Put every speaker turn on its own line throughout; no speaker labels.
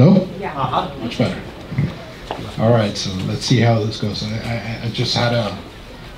Hello?
Yeah. Uh-huh.
Much better. All right, so let's see how this goes. I, I, I just had a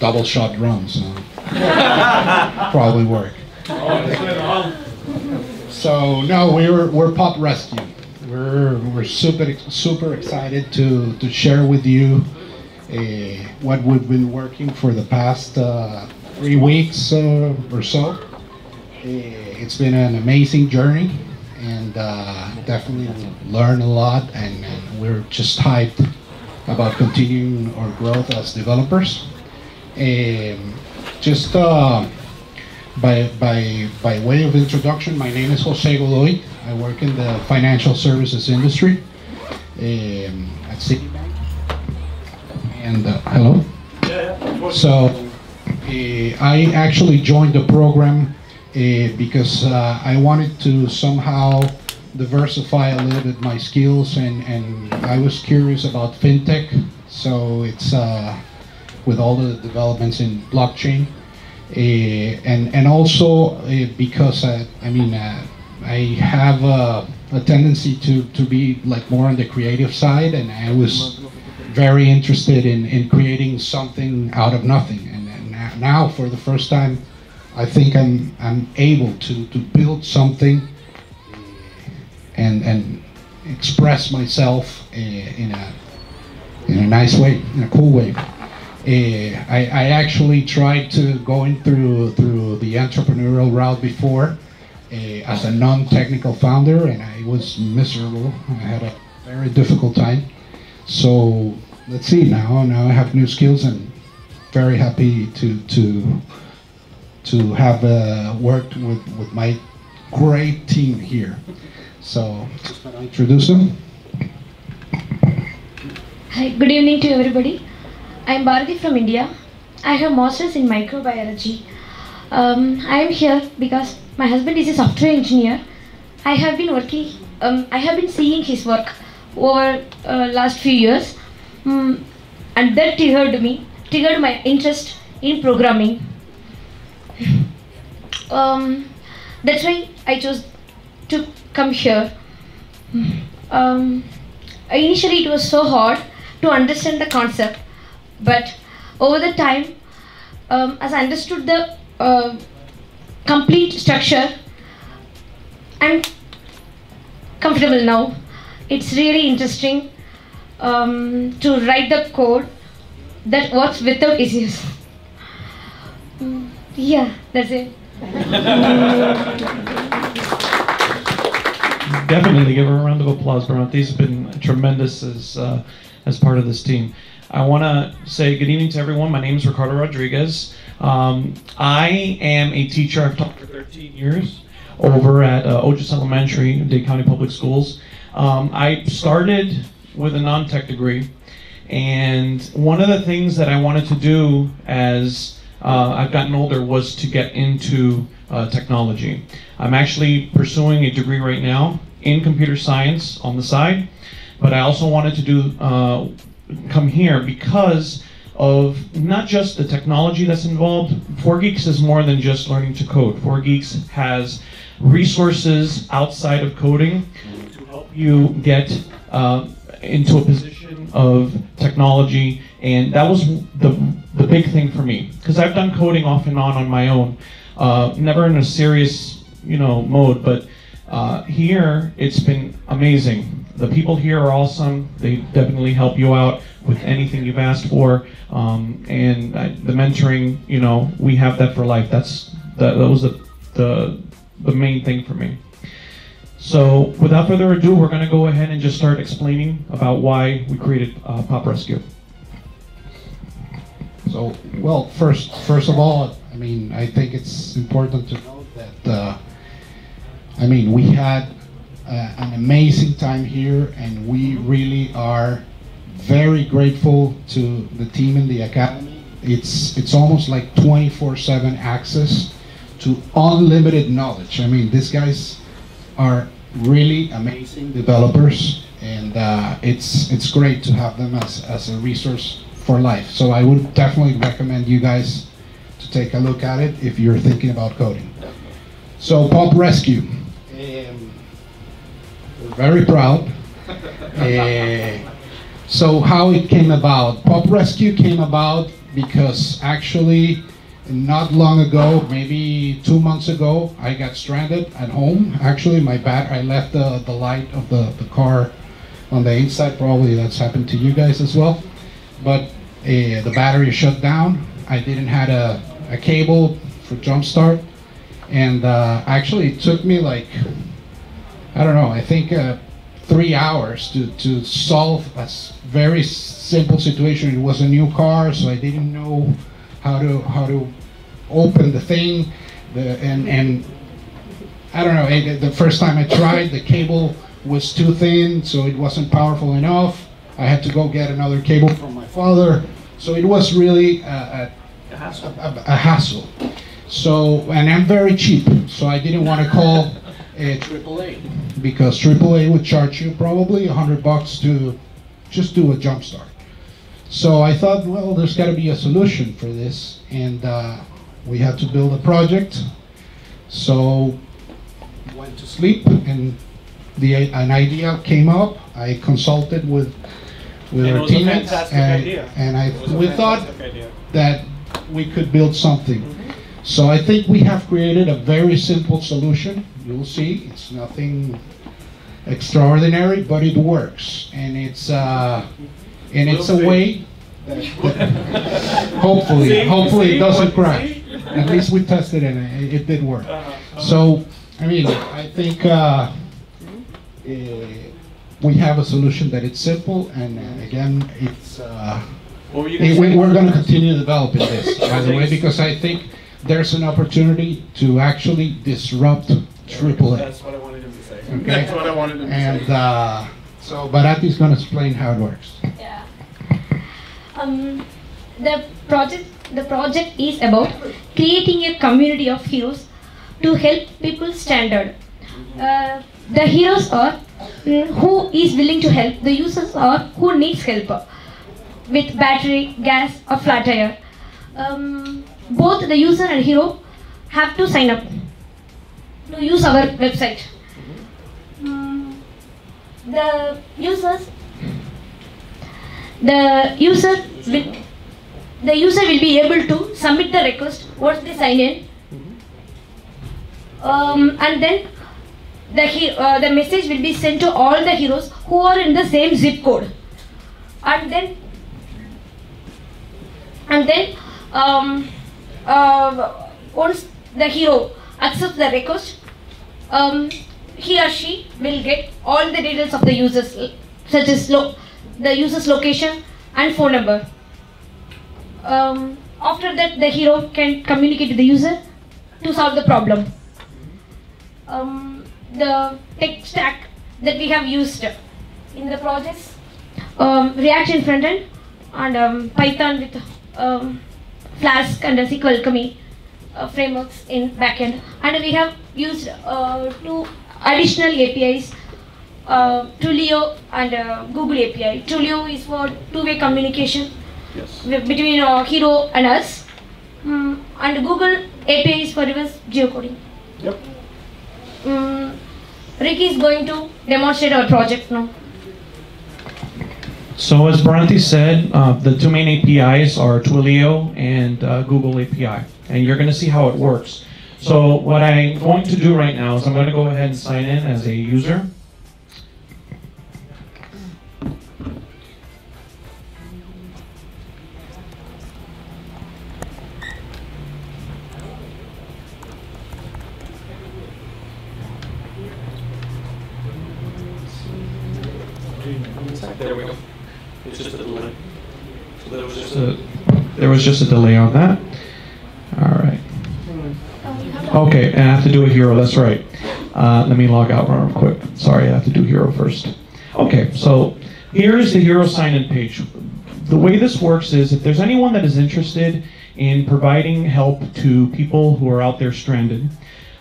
double shot drum, so probably work. So no, we're we're PopResq. We're we're super super excited to to share with you uh, what we've been working for the past uh, three weeks uh, or so. Uh, it's been an amazing journey, and uh, definitely learn a lot, and, and we're just hyped about continuing our growth as developers. Um, just uh, by, by, by way of introduction, my name is Jose Godoy. I work in the financial services industry um, at Citibank. And uh, hello? So uh, I actually joined the program uh, because uh, I wanted to somehow diversify a little bit my skills and, and I was curious about fintech. So it's uh, with all the developments in blockchain. Uh, and and also uh, because I, I mean uh, I have a, a tendency to, to be like more on the creative side and I was very interested in, in creating something out of nothing and, and now for the first time I think I'm I'm able to, to build something and and express myself in a in a nice way in a cool way uh, I, I, actually tried to going through through the entrepreneurial route before uh, as a non-technical founder, and I was miserable. I had a very difficult time. So let's see now. Now I have new skills, and very happy to to to have uh, worked with with my great team here. So introduce them.
Hi, good evening to everybody. I am Bharathi from India. I have masters in microbiology. Um, I am here because my husband is a software engineer. I have been working, um, I have been seeing his work over uh, last few years um, and that triggered me, triggered my interest in programming. Um, that's why I chose to come here. Um, initially it was so hard to understand the concept but over the time um, as I understood the uh, complete structure I'm comfortable now. It's really interesting um, to write the code that works without issues mm, yeah that's it
Definitely give her a round of applause, Bharathi's has been tremendous as uh, as part of this team. I want to say good evening to everyone. My name is Ricardo Rodriguez. Um, I am a teacher. I've taught for 13 years over at uh, Elementary, Dade County Public Schools. Um, I started with a non-tech degree, and one of the things that I wanted to do as uh, I've gotten older was to get into uh, technology. I'm actually pursuing a degree right now in computer science on the side, but I also wanted to do uh, come here because of not just the technology that's involved. 4Geeks is more than just learning to code. 4Geeks has resources outside of coding to help you get uh, into a position of technology, and that was the, the big thing for me. Because I've done coding off and on on my own, uh, never in a serious you know mode, but uh, here it's been amazing the people here are awesome. They definitely help you out with anything you've asked for. Um, and I, the mentoring, you know, we have that for life. That's that, that was the, the the main thing for me. So without further ado, we're going to go ahead and just start explaining about why we created uh, PopResq.
So, well, first, first of all, I mean, I think it's important to note that, uh, I mean, we had uh, an amazing time here, and we really are very grateful to the team in the academy. It's it's almost like 24/7 access to unlimited knowledge. I mean, these guys are really amazing developers, and uh, it's it's great to have them as as a resource for life. So I would definitely recommend you guys to take a look at it if you're thinking about coding. So PopResq. Um, we're very proud Eh, so how it came about? PopResq came about because actually not long ago, maybe two months ago, I got stranded at home. Actually, my bat, I left the, the light of the, the car on the inside. Probably that's happened to you guys as well. But uh, the battery shut down. I didn't had a, a cable for jump start. And uh, actually, it took me like, I don't know, I think uh, three hours to, to solve a very simple situation. It was a new car, so I didn't know how to how to open the thing. The, and and I don't know. it- the first time I tried, the cable was too thin, so it wasn't powerful enough. I had to go get another cable from my father. So it was really a, a, a, a hassle. So, and I'm very cheap, so I didn't want to call uh, AAA because AAA would charge you probably a hundred bucks to just do a jump start. So I thought, well, there's got to be a solution for this, and uh, we had to build a project. So went to sleep, and the an idea came up. I consulted with with
And
our teammates, and,
idea.
and I
It was a
we thought that we could build something.
Mm-hmm.
So I think we have created a very simple solution. You'll see, it's nothing extraordinary, but it works, and it's uh, and it's a way. That, that hopefully,
See?
hopefully
See?
it doesn't crash. At least we tested it, and it, it did work.
Uh-huh.
So, I mean, I think uh, eh, we have a solution that it's simple, and uh, again, it's. Uh,
What were you
Hey,
gonna
we-
say?
We're going to continue developing this, by the way, because I think there's an opportunity to actually disrupt AAA.
That's what I wanted him to say.
Okay.
That's what I wanted him to
And
say.
uh, so Bharathi's going to explain how it works.
Yeah. Um, the project the project is about creating a community of heroes to help people standard. Uh, the heroes are mm, who is willing to help. The users are who needs help with battery, gas, or flat tire. Um, both the user and hero have to sign up to use our website. Mm, the users the user will the user will be able to submit the request once they sign in um, and then the he- uh, the message will be sent to all the heroes who are in the same zip code. And then and then um, uh, once the hero accepts the request um, he or she will get all the details of the users such as the user's location and phone number. Um, after that the hero can communicate to the user to solve the problem. Um, the tech stack that we have used in the projects um, react in front end and um, python with um, flask and a SQLAlchemy uh, frameworks in backend and we have used uh, two additional apis uh, Twilio and uh, Google API. Twilio is for two-way communication
Yes.
between uh, Hero and us, Mm, and Google API is for reverse geocoding.
Yep.
Mm, Ricky is going to demonstrate our project now.
So as Bharathi said, uh, the two main APIs are Twilio and uh, Google API, and you're going to see how it works. So what I'm going to do right now is I'm going to go ahead and sign in as a user.
Just a delay
on that. All right. Okay, and I have to do a hero, that's right. Uh, let me log out real quick. Sorry, I have to do hero first. Okay, so here is the hero sign-in page. The way this works is if there's anyone that is interested in providing help to people who are out there stranded,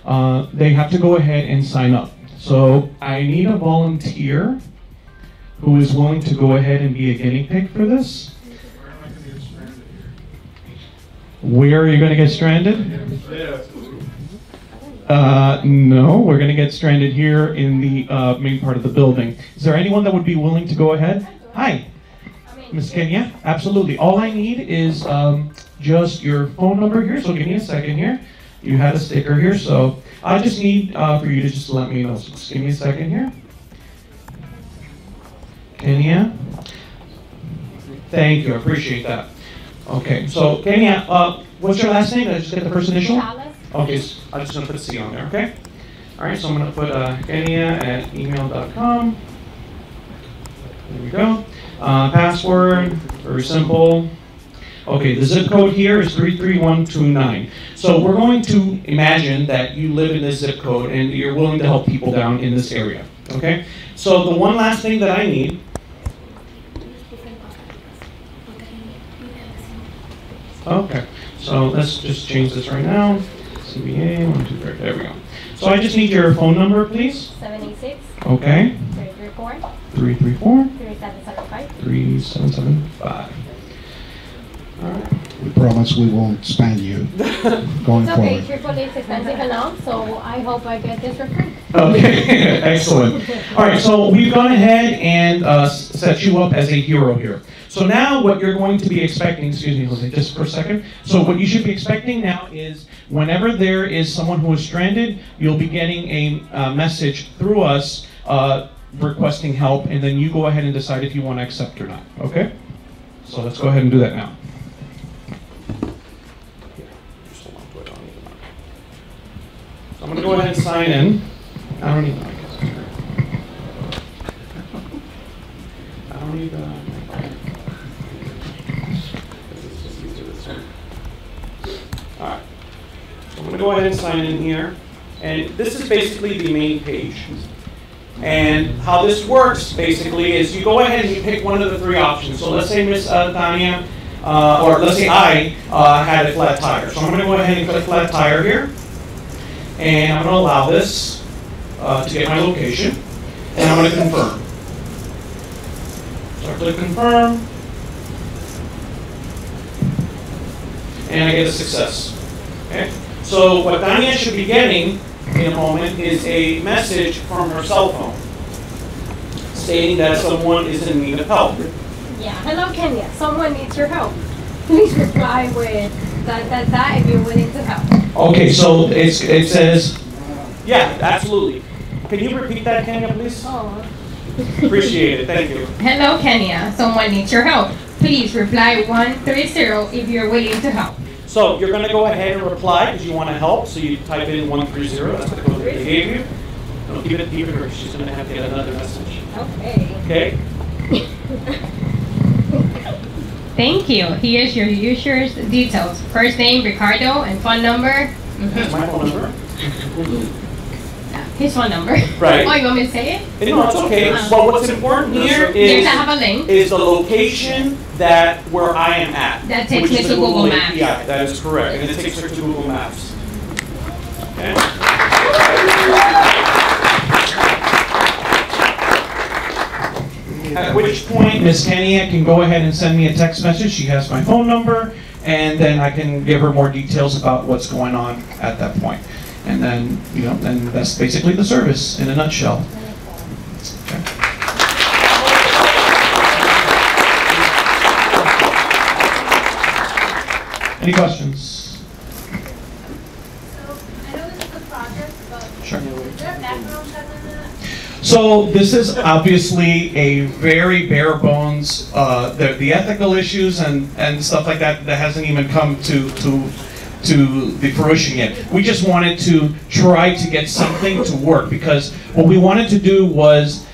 uh, they have to go ahead and sign up. So I need a volunteer who is willing to go ahead and be a guinea pig for this. Where are you going to get stranded? Uh, no, we're gonna get stranded here in the uh, main part of the building. Is there anyone that would be willing to go ahead? Hi, Miss Kenya. Absolutely. All I need is um, just your phone number here. So give me a second here. You had a sticker here, so I just need uh, for you to just let me know. So just give me a second here. Kenya. Thank you. I appreciate that. Okay, so Kenya, uh, what's your last name? Did I just get the first initial? Okay, so I'm just gonna put C on there, okay? All right, so I'm gonna put uh, Kenya at email.com. There we go. Uh, password, very simple. Okay, the zip code here is 33129. So we're going to imagine that you live in this zip code and you're willing to help people down in this area, okay? So the one last thing that I need Okay, so let's just change this right now. CBA, one, two, three, there we go. So I just need your phone number, please.
786
Okay,
334
three three four
3775.
three seven seven five. All right.
We promise we won't spam you going
It's okay,
forward.
Triple is expensive enough, so I hope I get this for free.
Okay, excellent. All right, so we've gone ahead and uh, s- set you up as a hero here. So now what you're going to be expecting, excuse me, Jose, just for a second. So what you should be expecting now is whenever there is someone who is stranded, you'll be getting a uh, message through us uh, requesting help, and then you go ahead and decide if you want to accept or not. Okay? So let's go ahead and do that now. I'm going to go ahead and sign in. I don't need. I sign in here, and this is basically the main page. And how this works basically is you go ahead and you pick one of the three options. So let's say Miss uh, Tanya, uh, or let's say I uh, had a flat tire. So I'm going to go ahead and click flat tire here, and I'm going to allow this uh, to get my location, and I'm going to confirm. So I click confirm, and I get a success. Okay. So what Tanya should be getting in a moment is a message from her cell phone stating that someone is in need of help.
Yeah, hello Kenya, someone needs your help. Please reply with that, that, that if you're willing to help.
Okay, so it's, it says, yeah, absolutely. Can you repeat that, Kenya, please?
Oh.
Appreciate it, thank you.
Hello Kenya, someone needs your help. Please reply 130 if you're willing to help.
So you're gonna go ahead and reply because you want to help, so you type in one three zero, that's the code that they gave you. Don't keep it deeper, or she's gonna have to get another message,
Okay.
okay?
Thank you. Here's your user's details. First name Ricardo and phone number.
That's my phone number.
His phone number.
Right.
Oh, you want me to say it?
And no, it's okay, oh. but what's important here
There's
is,
have a link.
is the location that, where I am at.
That takes
which
me
is
to
the
Google Maps.
Yeah, That is correct, and it takes her to Google Maps. Okay? At which point, Miss Kenya can go ahead and send me a text message. She has my phone number, and then I can give her more details about what's going on at that point. And then, you know, then that's basically the service in a nutshell. Okay. Any questions?
So this is
obviously a very bare bones, uh, the, the ethical issues and, and stuff like that, that hasn't even come to, to, to the fruition yet. We just wanted to try to get something to work because what we wanted to do was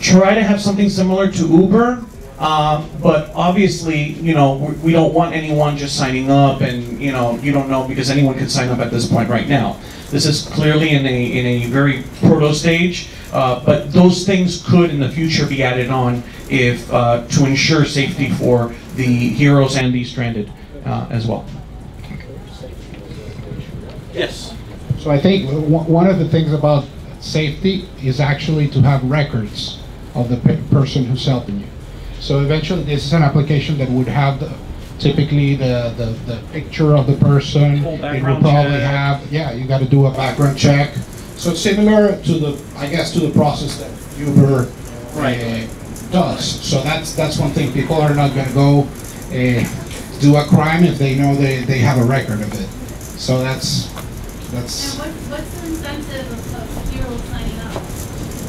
try to have something similar to Uber, um, but obviously, you know, we, we don't want anyone just signing up and, you know, you don't know because anyone can sign up at this point right now. This is clearly in a, in a very proto stage, uh, but those things could in the future be added on if, uh, to ensure safety for the heroes and the stranded, uh, as well. Yes.
So I think one of the things about safety is actually to have records of the pe- person who's helping you. So eventually, this is an application that would have the, typically the, the, the picture of the person.
Full
It will probably
check.
have, yeah, you gotta do a background check. So similar to the, I guess, to the process that Uber
Right.
uh, does. So that's, that's one thing, people are not gonna go uh, do a crime if they know they, they have a record of it. So that's, that's,
what, what's the incentive of, of Hero signing up?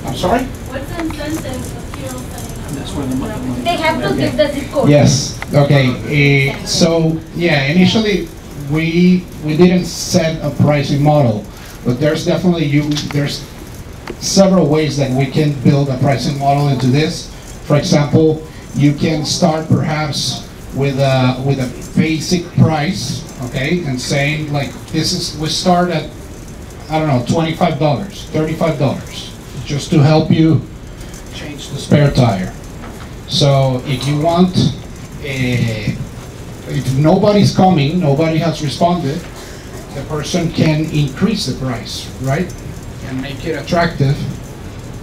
I'm sorry?
What's the incentive of Hero signing up?
That's where the money- money-
They have to give the zip code.
Yes, okay, eh, so, yeah, initially, we, we didn't set a pricing model, but there's definitely, you, there's several ways that we can build a pricing model into this. For example, you can start perhaps with a, with a basic price, okay, and saying like, this is, we start at, I don't know, twenty-five dollars, thirty-five dollars, just to help you change the spare tire. So if you want, eh, if nobody's coming, nobody has responded, the person can increase the price, right? And make it attractive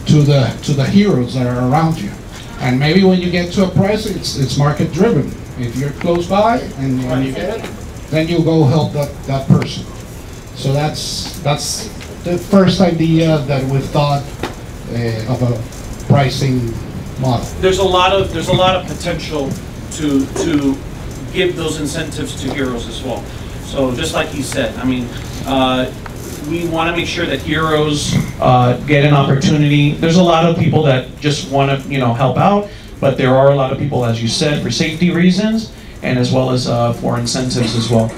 to the, to the heroes that are around you. And maybe when you get to a price, it's, it's market driven. If you're close by and when you get it, then you go help that, that person. So that's, that's the first idea that we've thought eh, of a pricing model.
there's a lot of, there's a lot of potential to, to give those incentives to heroes as well. So just like he said, I mean, uh, we want to make sure that heroes uh, get an opportunity. There's a lot of people that just want to, you know, help out, but there are a lot of people, as you said, for safety reasons and as well as uh, for incentives as well.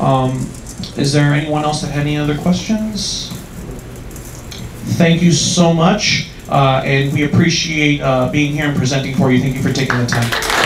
Um, Is there anyone else that had any other questions? Thank you so much, uh, and we appreciate uh, being here and presenting for you. Thank you for taking the time.